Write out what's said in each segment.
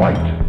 Fight.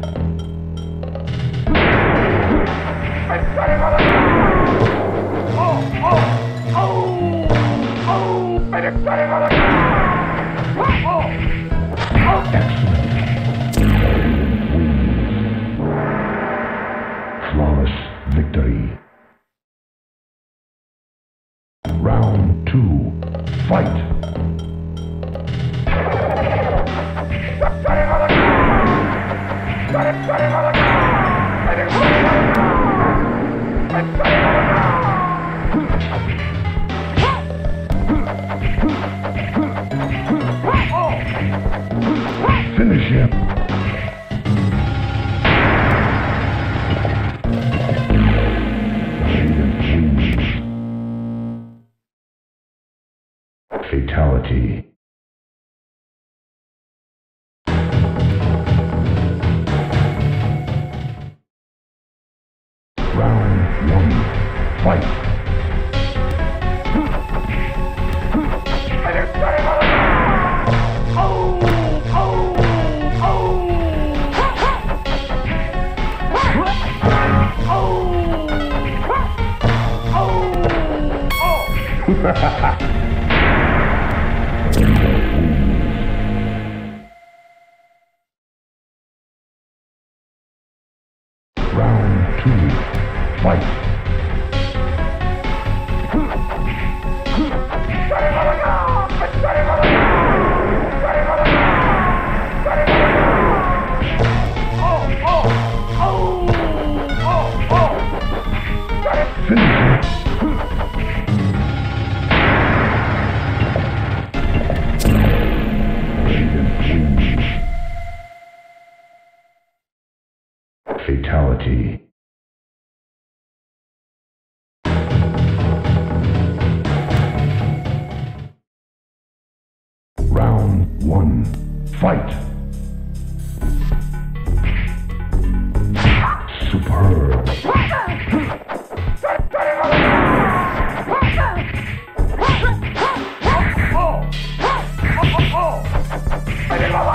Finish Música ¡Arriba!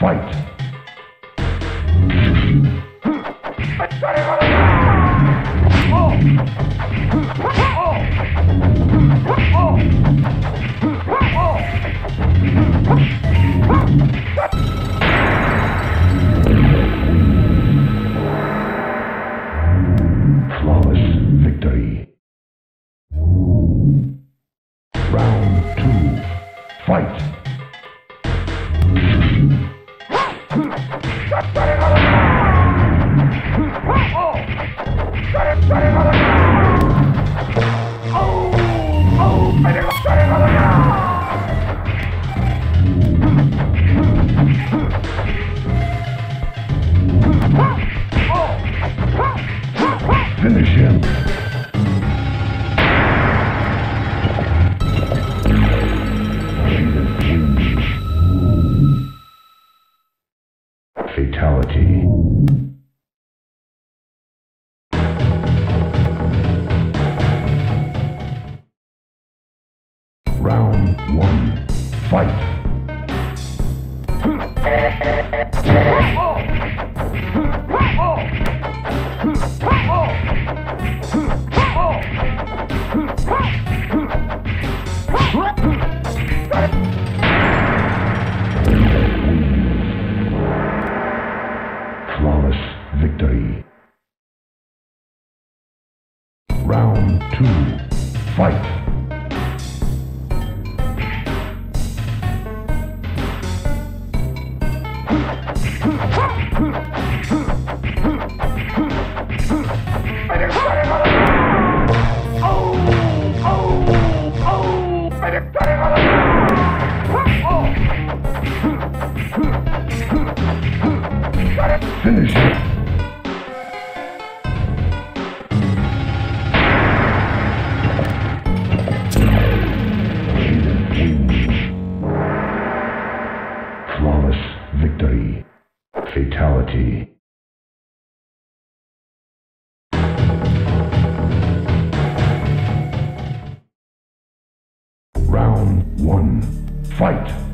Fight. Flawless Round one, fight. one, fight!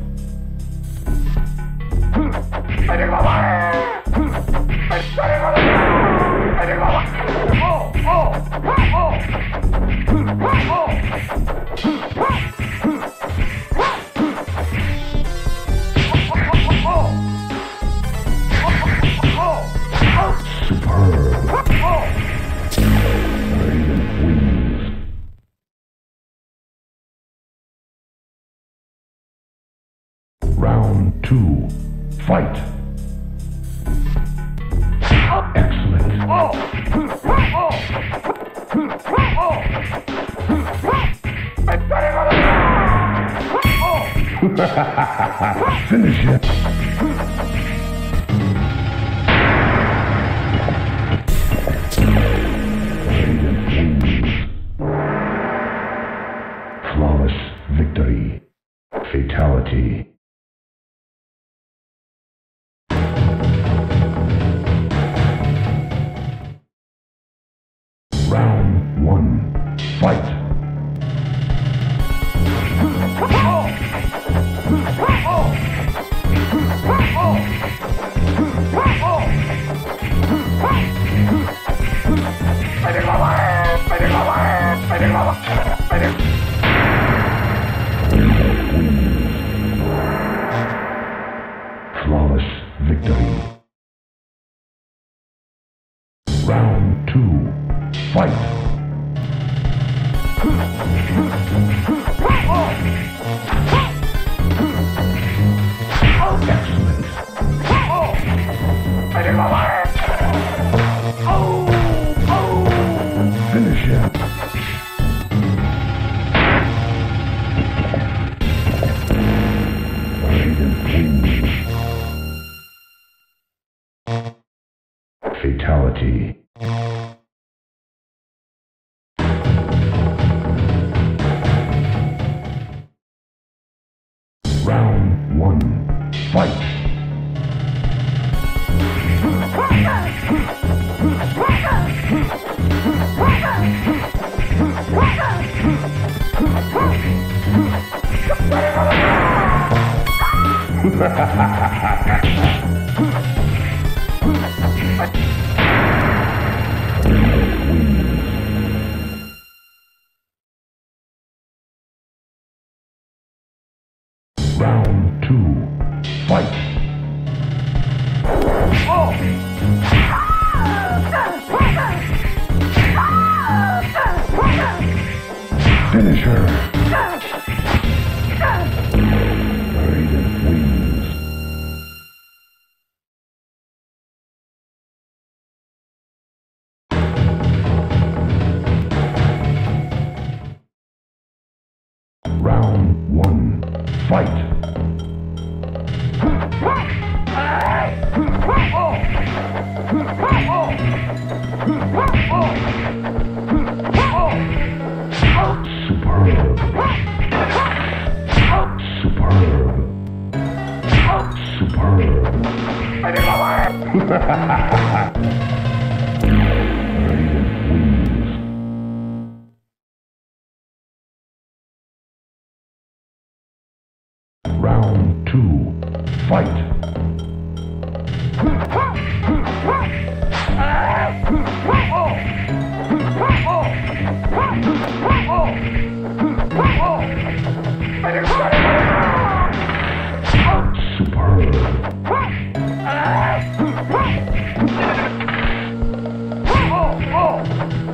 Round two, fight. Excellent. Finish it. Flawless victory. Fatality. fight. Round two, fight. Oh. Finisher. ha ha ha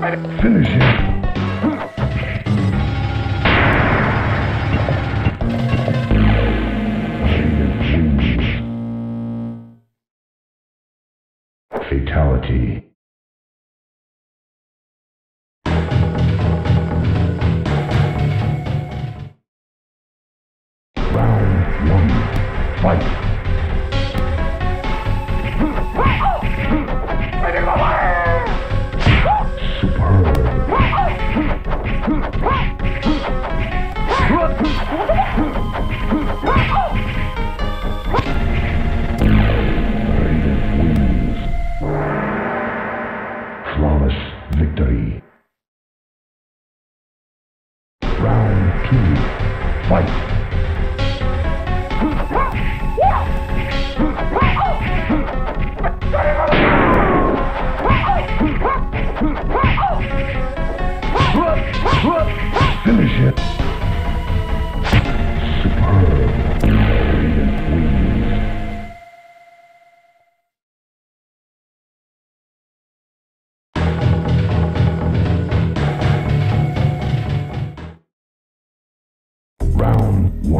Finish him. Radiant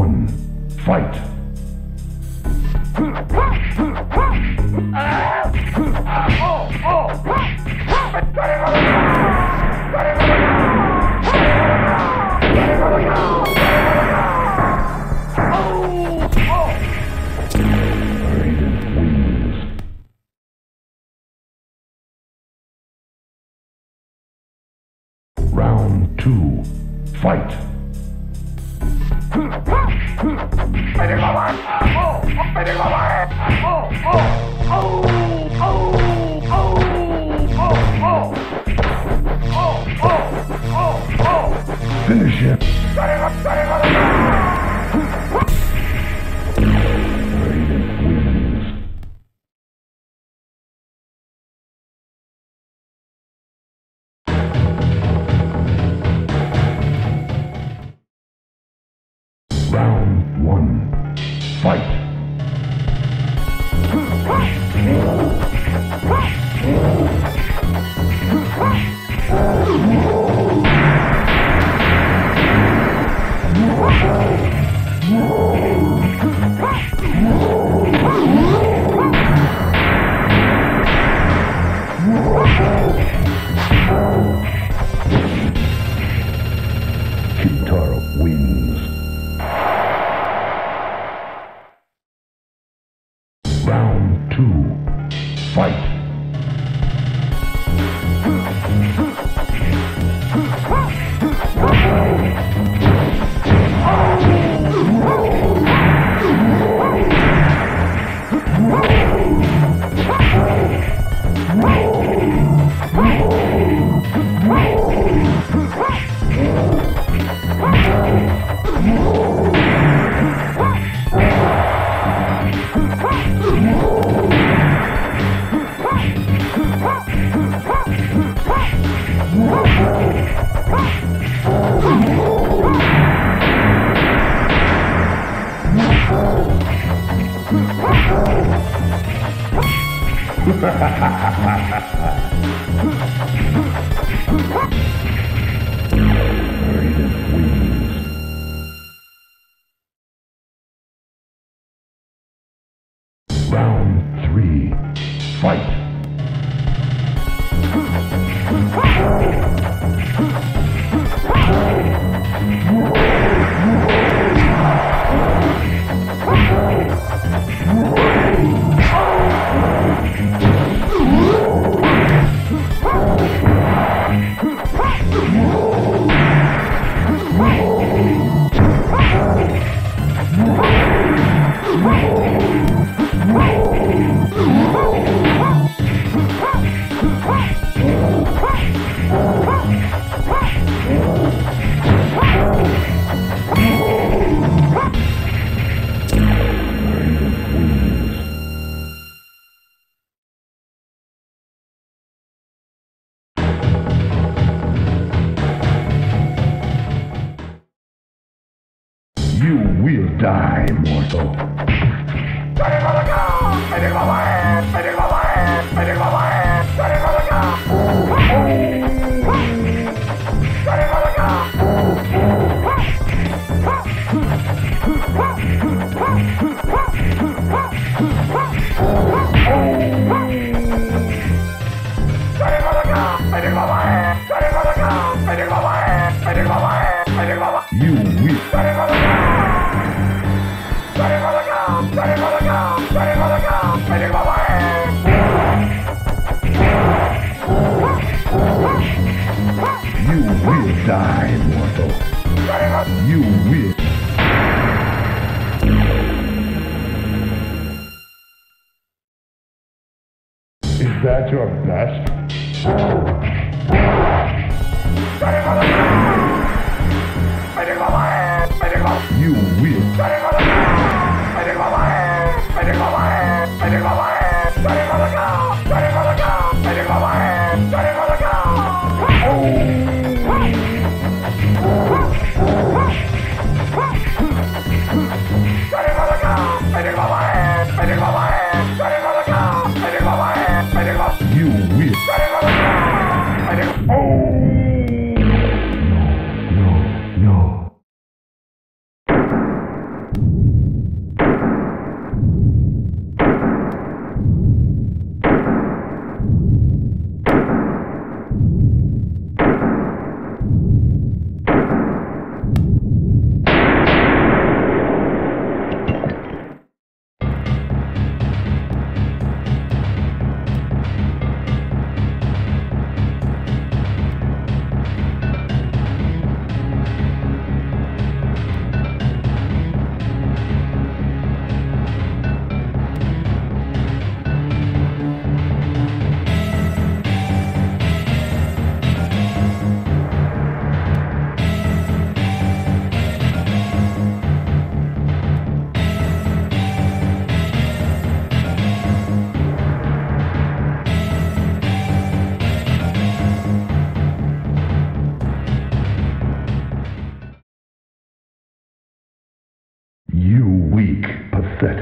one. Fight. Round two. Fight. Finish him. Ah! Ha ha ha ha ha! Die, mortal. You will die, mortal. You will. Is that your best?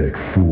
Pathetic fool.